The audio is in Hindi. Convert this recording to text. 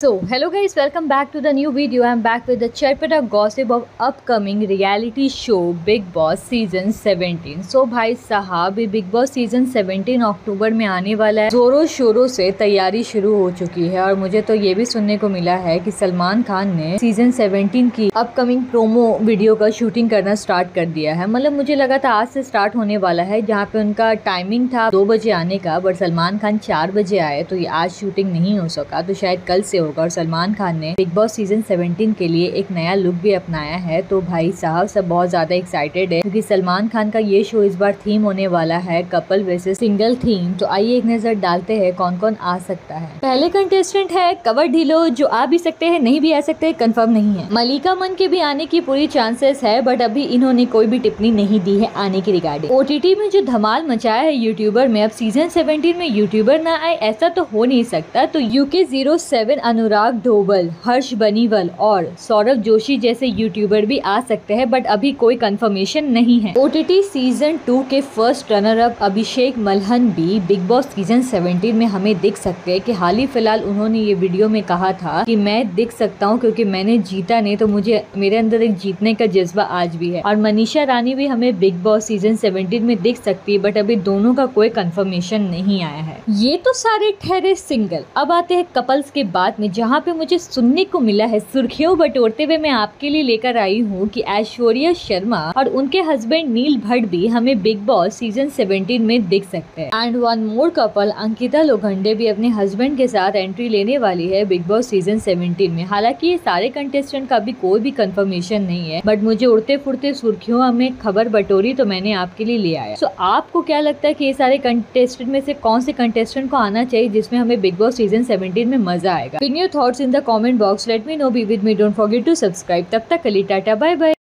So, hello guys, welcome back to the new video. I'm back with the Charpata gossip of upcoming reality show Big Boss Season 17. So भाई साहब बिग बॉस सीज़न 17 अक्टूबर में आने वाला है जोरों शोरों से तैयारी शुरू हो चुकी है और मुझे तो ये भी सुनने को मिला है कि सलमान खान ने सीज़न 17 की अपकमिंग प्रोमो वीडियो का शूटिंग करना स्टार्ट कर दिया है मतलब मुझे लगा था आज से स्टार्ट होने वाला है जहाँ पे उनका टाइमिंग था दो बजे आने का बट सलमान खान चार बजे आए तो ये आज शूटिंग नहीं हो सका तो शायद कल से होगा और सलमान खान ने बिग बॉस सीज़न 17 के लिए एक नया लुक भी अपनाया है। तो भाई साहब, सब बहुत ज़्यादा एक्साइटेड है क्योंकि सलमान खान का ये शो इस बार थीम होने वाला है कपल वर्सेस सिंगल थीम तो आइए एक नज़र डालते हैं कौन कौन आ सकता है। पहले कंटेस्टेंट है कवर ढीलो, जो आ भी सकते हैं, नहीं भी आ सकते कंफर्म नहीं है। मलिका मन के भी आने की पूरी चांसेस है बट अभी इन्होंने कोई भी टिप्पणी नहीं दी है आने की रिगार्डिंग ओटीटी में जो धमाल मचाया है यूट्यूबर में, अब सीज़न 17 में यूट्यूबर ना आए, ऐसा तो हो नहीं सकता। तो UK zero seven Anurag Dobhal Harsh Beniwal और सौरभ जोशी जैसे यूट्यूबर भी आ सकते हैं बट अभी कोई कंफर्मेशन नहीं है। ओटीटी सीज़न टू के first runner up Abhishek Malhan भी बिग बॉस सीज़न 17 में हमें दिख सकते हैं कि हाल ही फ़िलहाल उन्होंने ये वीडियो में कहा था कि मैं दिख सकता हूँ क्योंकि मैंने जीता नहीं तो मुझे, मेरे अंदर एक जीतने का जज्बा आज भी है। और मनीषा रानी भी हमें बिग बॉस सीज़न 17 में दिख सकती है बट अभी दोनों का कोई कंफर्मेशन नहीं आया है। ये तो सारे ठहरे सिंगल अब आते हैं कपल्स के बाद में जहाँ पे मुझे सुनने को मिला है, सुर्खियों बटोरते हुए मैं आपके लिए लेकर आई हूँ कि ऐश्वर्या शर्मा और उनके हस्बैंड नील भट्ट भी हमें बिग बॉस सीज़न 17 में दिख सकते हैं। And one more couple Ankita Lokhande भी अपने हस्बैंड के साथ एंट्री लेने वाली है बिग बॉस सीज़न 17 में। हालाँकि ये सारे कंटेस्टेंट का भी कोई भी कंफर्मेशन नहीं है बट मुझे उड़ते फुड़ते सुर्खियों में खबर बटोरी तो मैंने आपके लिए ले आया। सो आपको क्या लगता है कि ये सारे कंटेस्टेंट में से कौन से कंटेस्टेंट को आना चाहिए जिसमें हमें बिग बॉस सीज़न 17 में मज़ा आएगा? your thoughts in the comment box. Let me know. Be with me. Don't forget to subscribe. Tab tak. Tata. Bye bye.